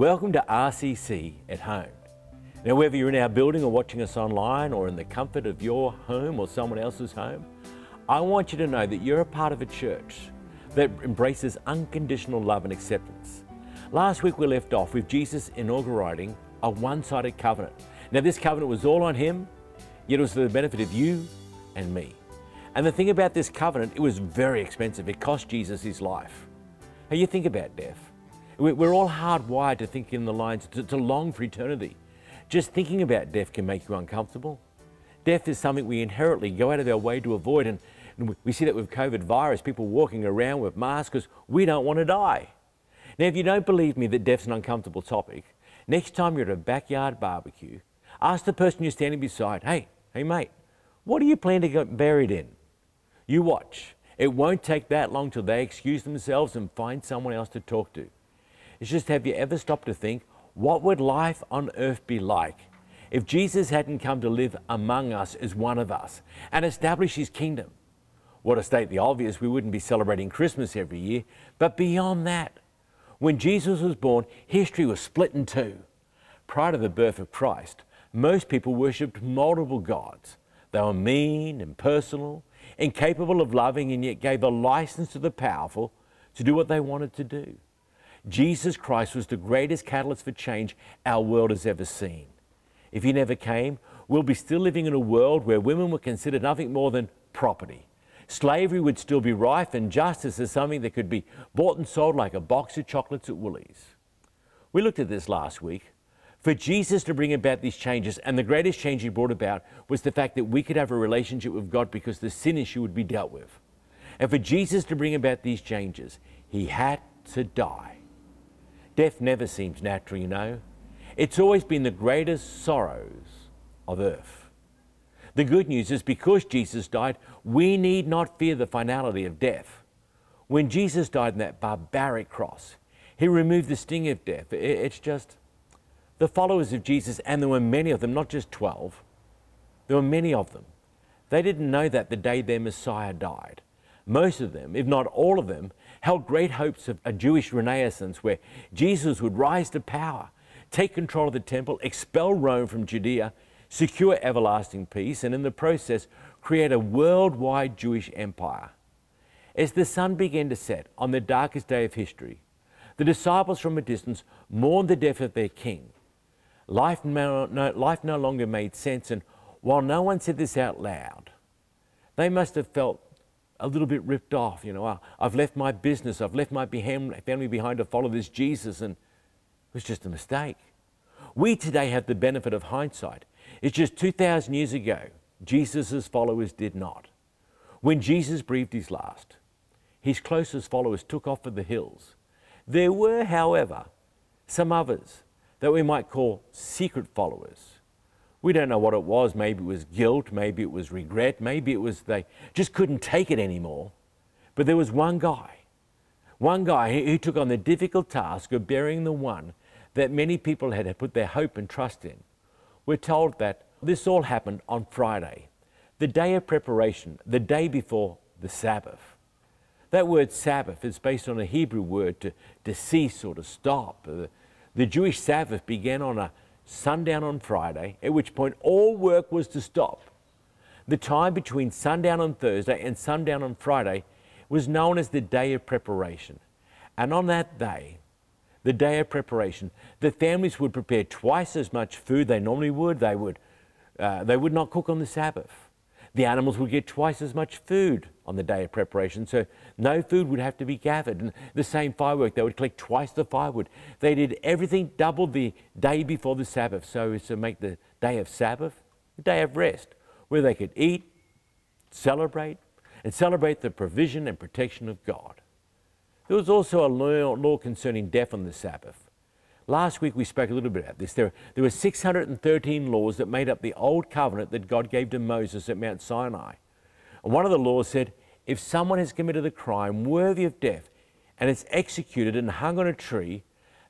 Welcome to RCC at home. Now, whether you're in our building or watching us online or in the comfort of your home or someone else's home, I want you to know that you're a part of a church that embraces unconditional love and acceptance. Last week we left off with Jesus inaugurating a one sided covenant. Now, this covenant was all on Him, yet it was for the benefit of you and me. And the thing about this covenant, it was very expensive. It cost Jesus his life. Now, you think about death. We're all hardwired to think in the lines, to, to long for eternity. Just thinking about death can make you uncomfortable. Death is something we inherently go out of our way to avoid, and, and we see that with COVID virus, people walking around with masks because we don't want to die. Now, if you don't believe me that death's an uncomfortable topic, next time you're at a backyard barbecue, ask the person you're standing beside, hey, hey mate, what do you plan to get buried in? You watch. It won't take that long till they excuse themselves and find someone else to talk to. It's just have you ever stopped to think what would life on earth be like if Jesus hadn't come to live among us as one of us and establish his kingdom? Well, to state the obvious, we wouldn't be celebrating Christmas every year, but beyond that, when Jesus was born, history was split in two. Prior to the birth of Christ, most people worshipped multiple gods. They were mean, and impersonal, incapable of loving, and yet gave a license to the powerful to do what they wanted to do. Jesus Christ was the greatest catalyst for change our world has ever seen. If he never came, we'll be still living in a world where women were considered nothing more than property. Slavery would still be rife, and justice is something that could be bought and sold like a box of chocolates at Woolies. We looked at this last week. For Jesus to bring about these changes, and the greatest change he brought about was the fact that we could have a relationship with God because the sin issue would be dealt with. And for Jesus to bring about these changes, he had to die. Death never seems natural, you know. It's always been the greatest sorrows of earth. The good news is because Jesus died, we need not fear the finality of death. When Jesus died on that barbaric cross, he removed the sting of death. It's just the followers of Jesus, and there were many of them, not just 12, there were many of them. They didn't know that the day their Messiah died. Most of them, if not all of them, held great hopes of a Jewish renaissance where Jesus would rise to power, take control of the temple, expel Rome from Judea, secure everlasting peace, and in the process, create a worldwide Jewish empire. As the sun began to set on the darkest day of history, the disciples from a distance mourned the death of their king. Life no, no, life no longer made sense, and while no one said this out loud, they must have felt a little bit ripped off. You know, I've left my business, I've left my family behind to follow this Jesus, and it was just a mistake. We today have the benefit of hindsight. It's just 2,000 years ago, Jesus' followers did not. When Jesus breathed his last, his closest followers took off for the hills. There were, however, some others that we might call secret followers we don't know what it was. Maybe it was guilt, maybe it was regret, maybe it was they just couldn't take it anymore. But there was one guy, one guy who took on the difficult task of burying the one that many people had put their hope and trust in. We're told that this all happened on Friday, the day of preparation, the day before the Sabbath. That word Sabbath is based on a Hebrew word to, to cease or to stop. The, the Jewish Sabbath began on a sundown on Friday, at which point all work was to stop. The time between sundown on Thursday and sundown on Friday was known as the day of preparation. And on that day, the day of preparation, the families would prepare twice as much food they normally would. They would, uh, they would not cook on the Sabbath. The animals would get twice as much food on the day of preparation, so no food would have to be gathered. And the same firework, they would collect twice the firewood. They did everything double the day before the Sabbath, so as to make the day of Sabbath the day of rest, where they could eat, celebrate, and celebrate the provision and protection of God. There was also a law concerning death on the Sabbath. Last week we spoke a little bit about this. There, there were 613 laws that made up the old covenant that God gave to Moses at Mount Sinai. And one of the laws said, if someone has committed a crime worthy of death and is executed and hung on a tree,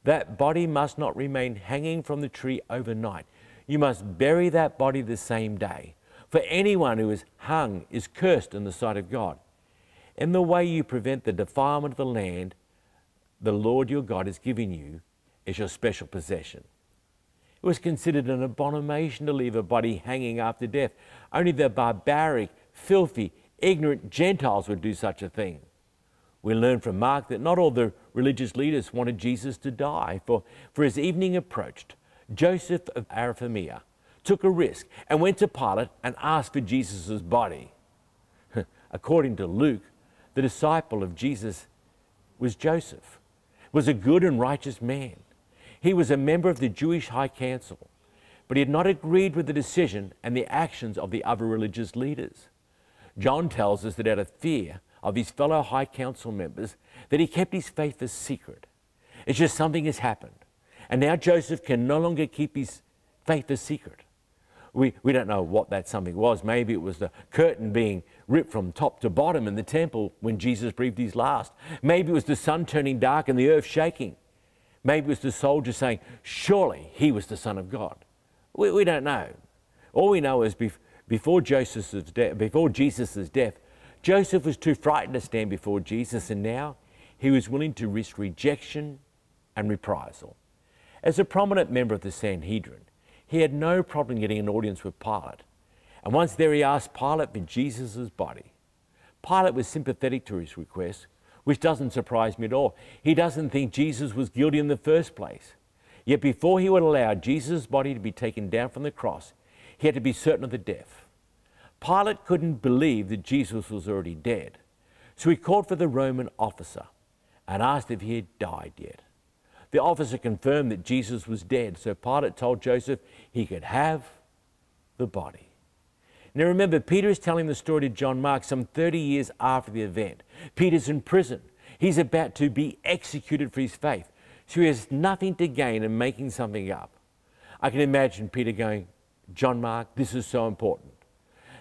that body must not remain hanging from the tree overnight. You must bury that body the same day. For anyone who is hung is cursed in the sight of God. In the way you prevent the defilement of the land the Lord your God has given you as your special possession. It was considered an abomination to leave a body hanging after death. Only the barbaric, filthy, ignorant Gentiles would do such a thing. We learn from Mark that not all the religious leaders wanted Jesus to die, for, for as evening approached, Joseph of Arimathea took a risk and went to Pilate and asked for Jesus' body. According to Luke, the disciple of Jesus was Joseph, was a good and righteous man. He was a member of the Jewish High Council, but he had not agreed with the decision and the actions of the other religious leaders. John tells us that out of fear of his fellow High Council members, that he kept his faith a secret. It's just something has happened. And now Joseph can no longer keep his faith a secret. We, we don't know what that something was. Maybe it was the curtain being ripped from top to bottom in the temple when Jesus breathed his last. Maybe it was the sun turning dark and the earth shaking. Maybe it was the soldier saying, Surely he was the Son of God. We, we don't know. All we know is bef- before, Joseph's de- before Jesus' death, Joseph was too frightened to stand before Jesus, and now he was willing to risk rejection and reprisal. As a prominent member of the Sanhedrin, he had no problem getting an audience with Pilate. And once there, he asked Pilate for Jesus' body. Pilate was sympathetic to his request, which doesn't surprise me at all. He doesn't think Jesus was guilty in the first place. Yet before he would allow Jesus' body to be taken down from the cross, he had to be certain of the death. Pilate couldn't believe that Jesus was already dead. So he called for the Roman officer and asked if he had died yet. The officer confirmed that Jesus was dead, so Pilate told Joseph he could have the body. Now remember, Peter is telling the story to John Mark some 30 years after the event. Peter's in prison. He's about to be executed for his faith. So he has nothing to gain in making something up. I can imagine Peter going, John Mark, this is so important.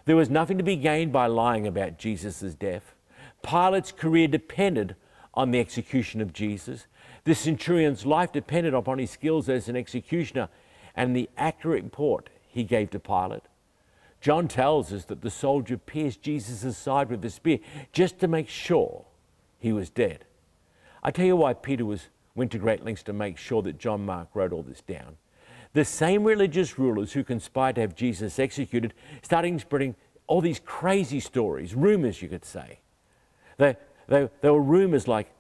There was nothing to be gained by lying about Jesus' death. Pilate's career depended on the execution of Jesus. The centurion's life depended upon his skills as an executioner and the accurate report he gave to Pilate. John tells us that the soldier pierced Jesus' side with a spear just to make sure he was dead. I tell you why Peter was, went to great lengths to make sure that John Mark wrote all this down. The same religious rulers who conspired to have Jesus executed started spreading all these crazy stories, rumors, you could say. They, they, they were rumors like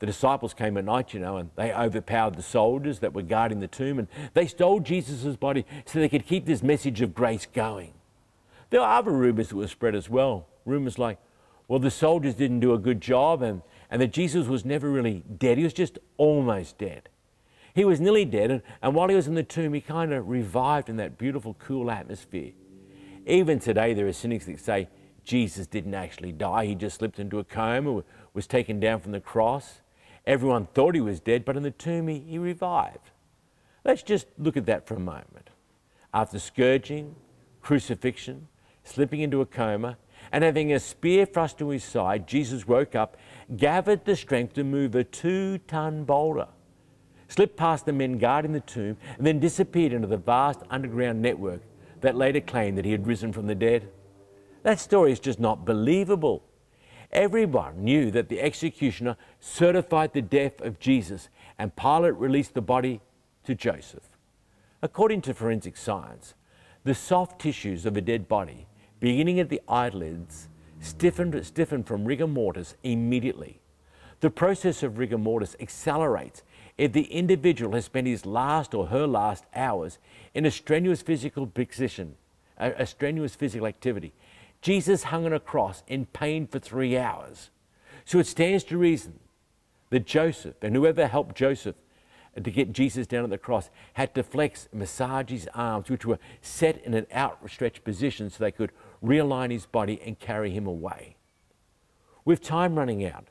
the disciples came at night, you know, and they overpowered the soldiers that were guarding the tomb and they stole Jesus' body so they could keep this message of grace going. There are other rumors that were spread as well. Rumors like, well, the soldiers didn't do a good job and, and that Jesus was never really dead. He was just almost dead. He was nearly dead, and, and while he was in the tomb, he kind of revived in that beautiful, cool atmosphere. Even today, there are cynics that say Jesus didn't actually die. He just slipped into a coma, was taken down from the cross. Everyone thought he was dead, but in the tomb he, he revived. Let's just look at that for a moment. After scourging, crucifixion, slipping into a coma, and having a spear thrust to his side, Jesus woke up, gathered the strength to move a two ton boulder, slipped past the men guarding the tomb, and then disappeared into the vast underground network that later claimed that he had risen from the dead. That story is just not believable. Everyone knew that the executioner certified the death of Jesus, and Pilate released the body to Joseph. According to forensic science, the soft tissues of a dead body, beginning at the eyelids, stiffened, stiffened from rigor mortis immediately. The process of rigor mortis accelerates if the individual has spent his last or her last hours in a strenuous physical position, a, a strenuous physical activity, Jesus hung on a cross in pain for three hours. So it stands to reason that Joseph and whoever helped Joseph to get Jesus down at the cross had to flex, massage his arms, which were set in an outstretched position so they could realign his body and carry him away. With time running out,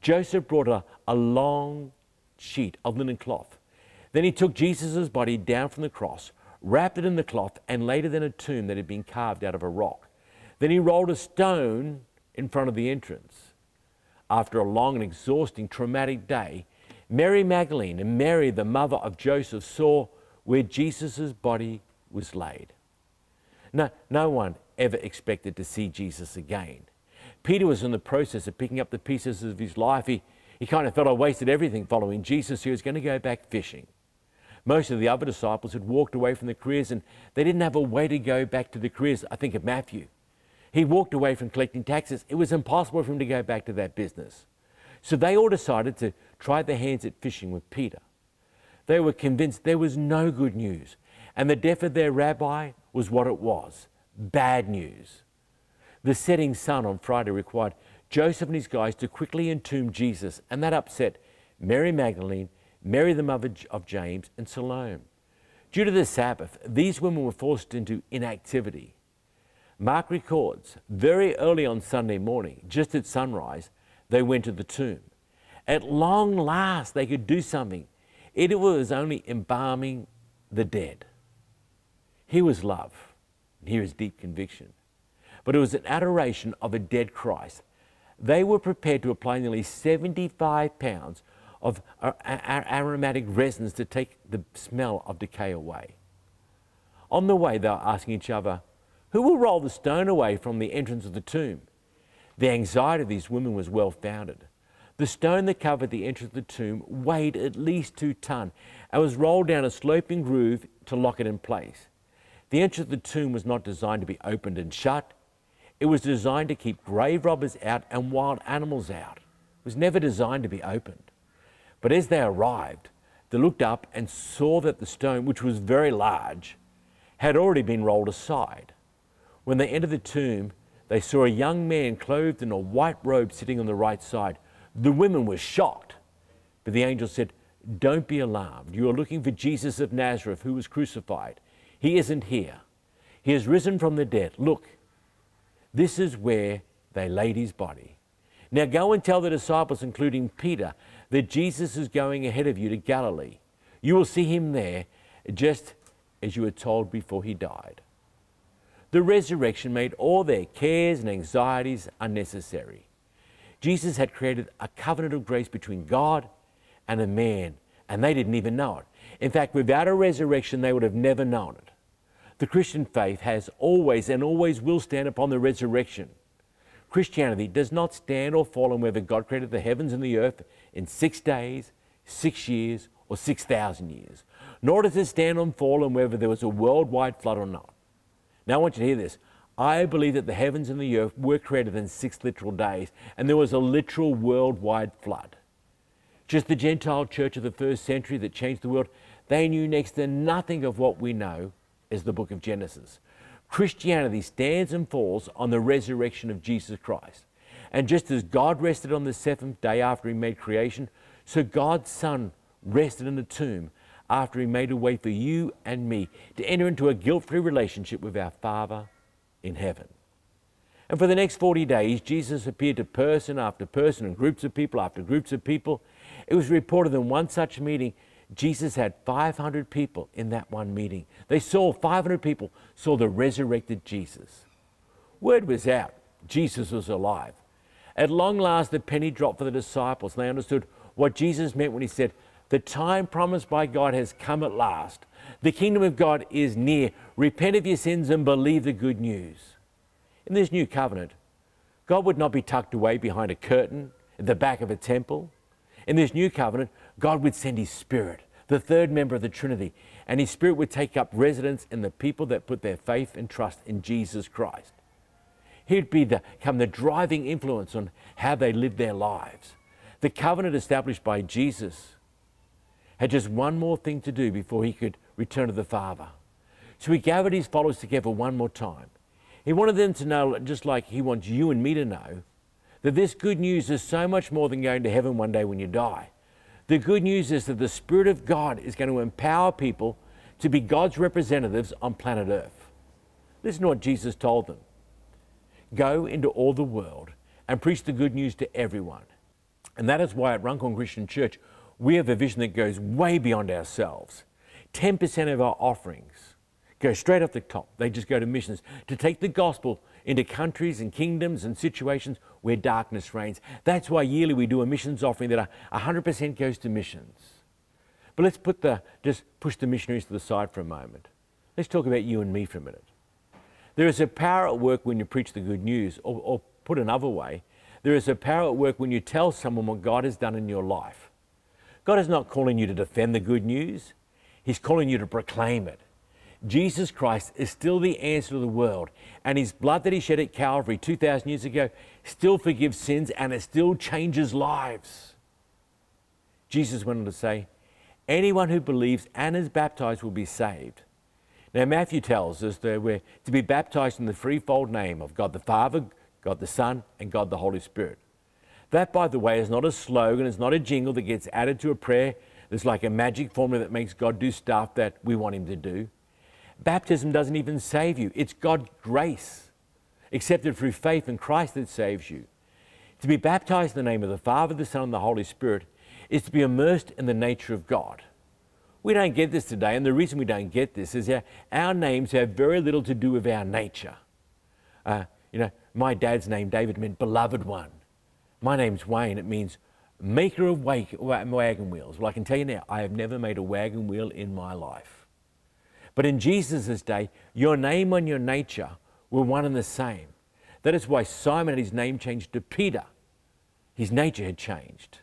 Joseph brought a, a long sheet of linen cloth. Then he took Jesus' body down from the cross, wrapped it in the cloth, and laid it in a tomb that had been carved out of a rock. Then he rolled a stone in front of the entrance. After a long and exhausting traumatic day, Mary Magdalene and Mary, the mother of Joseph, saw where Jesus' body was laid. No, no one ever expected to see Jesus again. Peter was in the process of picking up the pieces of his life. He, He kind of felt I wasted everything following Jesus. He was going to go back fishing. Most of the other disciples had walked away from the careers and they didn't have a way to go back to the careers. I think of Matthew. He walked away from collecting taxes. It was impossible for him to go back to that business. So they all decided to try their hands at fishing with Peter. They were convinced there was no good news, and the death of their rabbi was what it was bad news. The setting sun on Friday required Joseph and his guys to quickly entomb Jesus, and that upset Mary Magdalene, Mary the mother of James, and Salome. Due to the Sabbath, these women were forced into inactivity. Mark records very early on Sunday morning, just at sunrise, they went to the tomb. At long last, they could do something. It was only embalming the dead. Here was love. Here is deep conviction. But it was an adoration of a dead Christ. They were prepared to apply nearly 75 pounds of aromatic resins to take the smell of decay away. On the way, they were asking each other, Who will roll the stone away from the entrance of the tomb? The anxiety of these women was well founded. The stone that covered the entrance of the tomb weighed at least two ton and was rolled down a sloping groove to lock it in place. The entrance of the tomb was not designed to be opened and shut. It was designed to keep grave robbers out and wild animals out. It was never designed to be opened. But as they arrived, they looked up and saw that the stone, which was very large, had already been rolled aside. When they entered the tomb, they saw a young man clothed in a white robe sitting on the right side. The women were shocked. But the angel said, Don't be alarmed. You are looking for Jesus of Nazareth who was crucified. He isn't here. He has risen from the dead. Look, this is where they laid his body. Now go and tell the disciples, including Peter, that Jesus is going ahead of you to Galilee. You will see him there, just as you were told before he died. The resurrection made all their cares and anxieties unnecessary. Jesus had created a covenant of grace between God and a man, and they didn't even know it. In fact, without a resurrection, they would have never known it. The Christian faith has always and always will stand upon the resurrection. Christianity does not stand or fall on whether God created the heavens and the earth in six days, six years, or 6,000 years. Nor does it stand or fall on whether there was a worldwide flood or not. Now, I want you to hear this. I believe that the heavens and the earth were created in six literal days, and there was a literal worldwide flood. Just the Gentile church of the first century that changed the world, they knew next to nothing of what we know is the book of Genesis. Christianity stands and falls on the resurrection of Jesus Christ. And just as God rested on the seventh day after he made creation, so God's Son rested in the tomb after he made a way for you and me to enter into a guilt free relationship with our Father in heaven. And for the next 40 days, Jesus appeared to person after person and groups of people after groups of people. It was reported in one such meeting Jesus had 500 people in that one meeting. They saw 500 people saw the resurrected Jesus. Word was out. Jesus was alive. At long last, the penny dropped for the disciples. They understood what Jesus meant when he said, The time promised by God has come at last. The kingdom of God is near. Repent of your sins and believe the good news. In this new covenant, God would not be tucked away behind a curtain at the back of a temple. In this new covenant, God would send His Spirit, the third member of the Trinity, and His Spirit would take up residence in the people that put their faith and trust in Jesus Christ. He'd become the driving influence on how they lived their lives. The covenant established by Jesus had just one more thing to do before he could return to the Father. So he gathered his followers together one more time. He wanted them to know, just like he wants you and me to know, that this good news is so much more than going to heaven one day when you die. The good news is that the Spirit of God is going to empower people to be God's representatives on planet Earth. Listen to what Jesus told them Go into all the world and preach the good news to everyone. And that is why at Runcorn Christian Church, we have a vision that goes way beyond ourselves. 10% of our offerings go straight off the top. They just go to missions to take the gospel into countries and kingdoms and situations where darkness reigns. That's why yearly we do a missions offering that 100% goes to missions. But let's put the, just push the missionaries to the side for a moment. Let's talk about you and me for a minute. There is a power at work when you preach the good news, or, or put another way, there is a power at work when you tell someone what God has done in your life. God is not calling you to defend the good news, He's calling you to proclaim it. Jesus Christ is still the answer to the world, and His blood that He shed at Calvary 2,000 years ago still forgives sins and it still changes lives. Jesus went on to say, Anyone who believes and is baptized will be saved. Now, Matthew tells us that we're to be baptized in the threefold name of God the Father, God the Son, and God the Holy Spirit. That, by the way, is not a slogan, it's not a jingle that gets added to a prayer. It's like a magic formula that makes God do stuff that we want Him to do. Baptism doesn't even save you, it's God's grace, accepted through faith in Christ that saves you. To be baptized in the name of the Father, the Son, and the Holy Spirit is to be immersed in the nature of God. We don't get this today, and the reason we don't get this is that our names have very little to do with our nature. Uh, you know, my dad's name, David, meant beloved one. My name's Wayne, it means maker of wagon wheels. Well, I can tell you now, I have never made a wagon wheel in my life. But in Jesus' day, your name and your nature were one and the same. That is why Simon had his name changed to Peter. His nature had changed.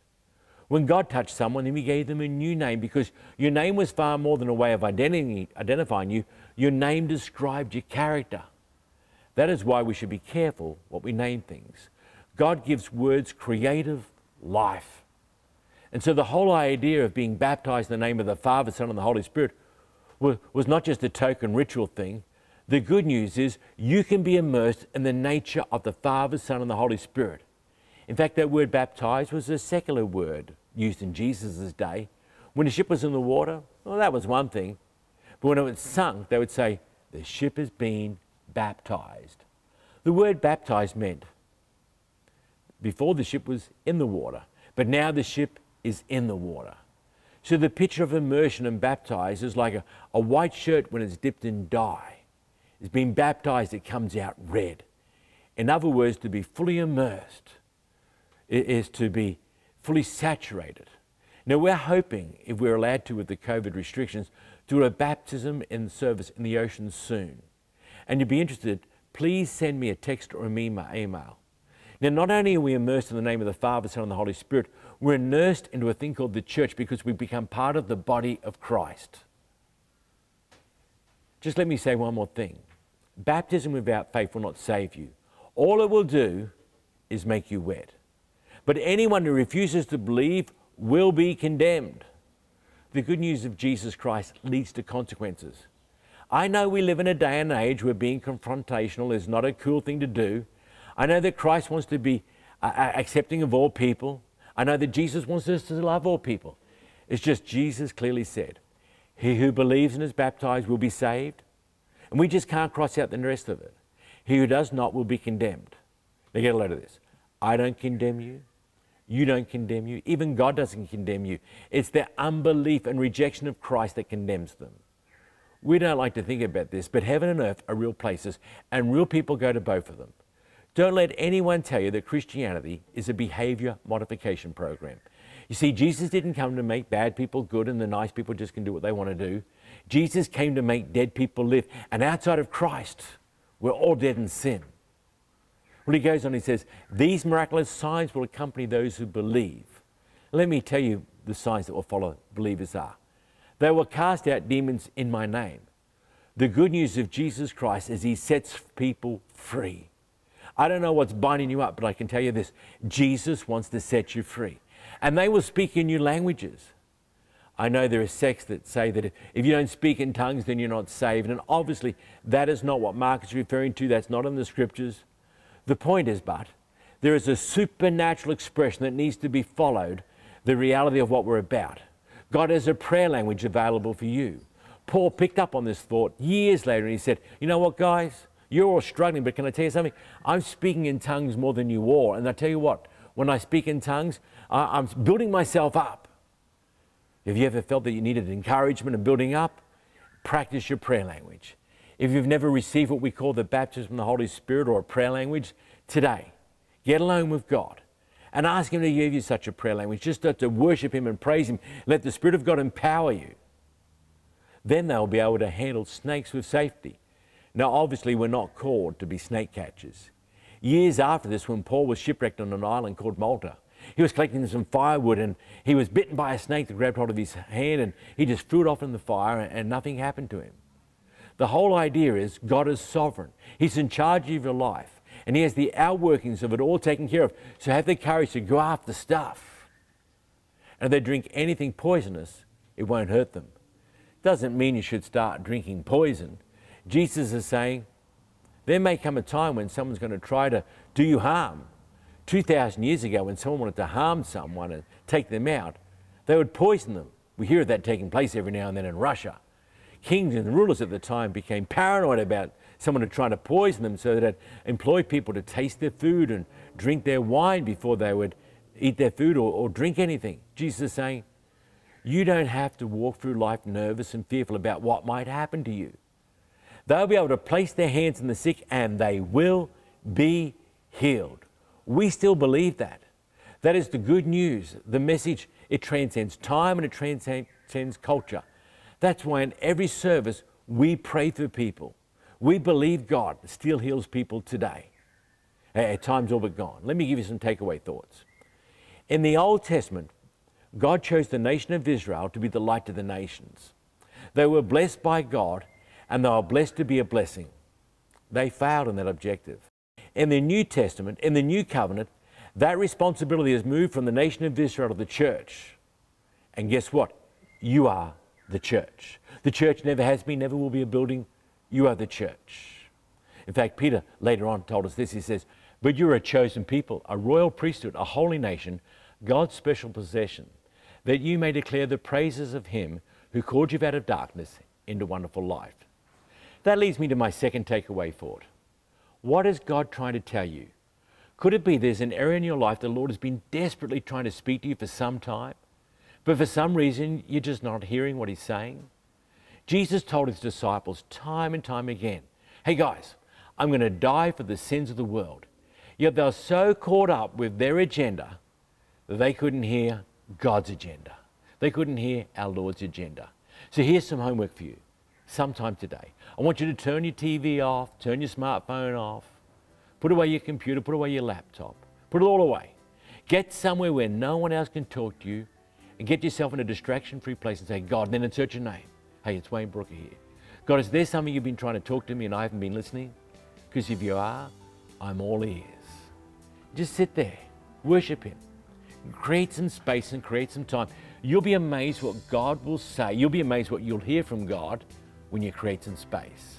When God touched someone, He gave them a new name because your name was far more than a way of identifying you. Your name described your character. That is why we should be careful what we name things. God gives words creative life. And so the whole idea of being baptized in the name of the Father, Son, and the Holy Spirit was not just a token ritual thing. The good news is you can be immersed in the nature of the Father, Son, and the Holy Spirit. In fact, that word baptized was a secular word used in Jesus' day. When the ship was in the water, well, that was one thing. But when it was sunk, they would say, the ship has been baptized. The word baptized meant before the ship was in the water, but now the ship is in the water. So the picture of immersion and baptized is like a, a white shirt when it's dipped in dye. It's been baptized, it comes out red. In other words, to be fully immersed is to be fully saturated. Now, we're hoping, if we're allowed to with the COVID restrictions, to do a baptism in service in the ocean soon. And you'd be interested, please send me a text or an email. Now, not only are we immersed in the name of the Father, Son, and the Holy Spirit, we're nursed into a thing called the church because we become part of the body of Christ. Just let me say one more thing. Baptism without faith will not save you. All it will do is make you wet. But anyone who refuses to believe will be condemned. The good news of Jesus Christ leads to consequences. I know we live in a day and age where being confrontational is not a cool thing to do. I know that Christ wants to be uh, uh accepting of all people. I know that Jesus wants us to love all people. It's just Jesus clearly said, He who believes and is baptized will be saved. And we just can't cross out the rest of it. He who does not will be condemned. Now get a load of this. I don't condemn you. You don't condemn you. Even God doesn't condemn you. It's their unbelief and rejection of Christ that condemns them. We don't like to think about this, but heaven and earth are real places, and real people go to both of them. Don't let anyone tell you that Christianity is a behavior modification program. You see, Jesus didn't come to make bad people good and the nice people just can do what they want to do. Jesus came to make dead people live, and outside of Christ, we're all dead in sin. Well, he goes on, he says, These miraculous signs will accompany those who believe. Let me tell you the signs that will follow believers are. They will cast out demons in my name. The good news of Jesus Christ is he sets people free. I don't know what's binding you up, but I can tell you this Jesus wants to set you free. And they will speak in new languages. I know there are sects that say that if you don't speak in tongues, then you're not saved. And obviously, that is not what Mark is referring to. That's not in the scriptures. The point is, but, there is a supernatural expression that needs to be followed the reality of what we're about. God has a prayer language available for you. Paul picked up on this thought years later and he said, You know what, guys? You're all struggling, but can I tell you something? I'm speaking in tongues more than you all. And I tell you what, when I speak in tongues, I'm building myself up. Have you ever felt that you needed encouragement and building up? Practice your prayer language. If you've never received what we call the baptism of the Holy Spirit or a prayer language, today, get alone with God and ask Him to give you such a prayer language, just to worship Him and praise Him. Let the Spirit of God empower you. Then they'll be able to handle snakes with safety. Now, obviously, we're not called to be snake catchers. years after this when Paul was shipwrecked on an island called Malta. He was collecting some firewood and he was bitten by a snake that grabbed hold of his hand and he just threw it off in the fire and nothing happened to him. The whole idea is God is sovereign. He's in charge of your life and He has the outworkings of it all taken care of. So have the courage to go after stuff. And if they drink anything poisonous, it won't hurt them. Doesn't mean you should start drinking poison. Jesus is saying there may come a time when someone's going to try to do you harm. 2,000 years ago, when someone wanted to harm someone and take them out, they would poison them. We hear of that taking place every now and then in Russia. Kings and rulers at the time became paranoid about someone trying to poison them, so that employed people to taste their food and drink their wine before they would eat their food or, or drink anything. Jesus is saying, You don't have to walk through life nervous and fearful about what might happen to you. They'll be able to place their hands on the sick and they will be healed. We still believe that. That is the good news. The message, it transcends time and it transcends culture. That's why in every service we pray for people. We believe God still heals people today. At times all but gone. Let me give you some takeaway thoughts. In the Old Testament, God chose the nation of Israel to be the light to the nations. They were blessed by God and they were blessed to be a blessing. They failed in that objective. In the New Testament, in the New Covenant, that responsibility has moved from the nation of Israel to the church. And guess what? You are the church. The church never has been, never will be a building. You are the church. In fact, Peter later on told us this. He says, But you're a chosen people, a royal priesthood, a holy nation, God's special possession, that you may declare the praises of him who called you out of darkness into wonderful light. That leads me to my second takeaway thought. What is God trying to tell you? Could it be there's an area in your life the Lord has been desperately trying to speak to you for some time, but for some reason you're just not hearing what He's saying? Jesus told His disciples time and time again, Hey guys, I'm going to die for the sins of the world. Yet they were so caught up with their agenda that they couldn't hear God's agenda. They couldn't hear our Lord's agenda. So here's some homework for you sometime today. I want you to turn your TV off, turn your smartphone off, put away your computer, put away your laptop, put it all away. Get somewhere where no one else can talk to you and get yourself in a distraction free place and say, God, and then insert your name. Hey, it's Wayne Brooker here. God, is there something you've been trying to talk to me and I haven't been listening? Because if you are, I'm all ears. Just sit there, worship Him, create some space and create some time. You'll be amazed what God will say. You'll be amazed what you'll hear from God when you create some space.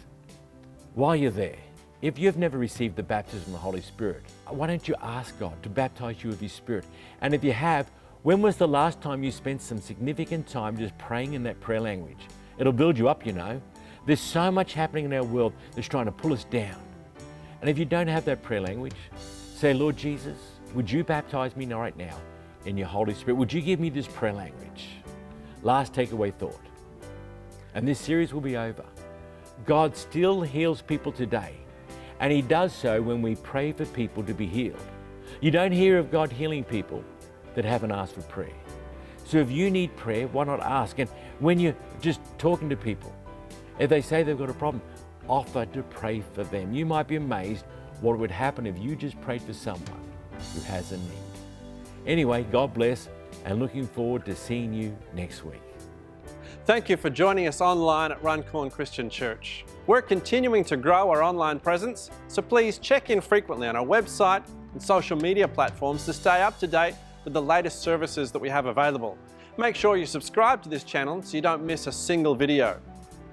While you're there, if you've never received the baptism of the Holy Spirit, why don't you ask God to baptize you with His Spirit? And if you have, when was the last time you spent some significant time just praying in that prayer language? It'll build you up, you know. There's so much happening in our world that's trying to pull us down. And if you don't have that prayer language, say, Lord Jesus, would you baptize me right now in your Holy Spirit? Would you give me this prayer language? Last takeaway thought and this series will be over. God still heals people today, and He does so when we pray for people to be healed. You don't hear of God healing people that haven't asked for prayer. So if you need prayer, why not ask? And when you're just talking to people, if they say they've got a problem, offer to pray for them. You might be amazed what would happen if you just prayed for someone who has a need. Anyway, God bless and looking forward to seeing you next week. Thank you for joining us online at Runcorn Christian Church. We're continuing to grow our online presence, so please check in frequently on our website and social media platforms to stay up to date with the latest services that we have available. Make sure you subscribe to this channel so you don't miss a single video.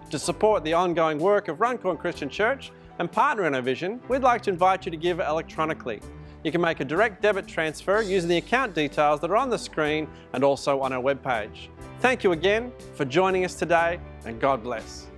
To support the ongoing work of Runcorn Christian Church and partner in our vision, we'd like to invite you to give electronically. You can make a direct debit transfer using the account details that are on the screen and also on our webpage. Thank you again for joining us today and God bless.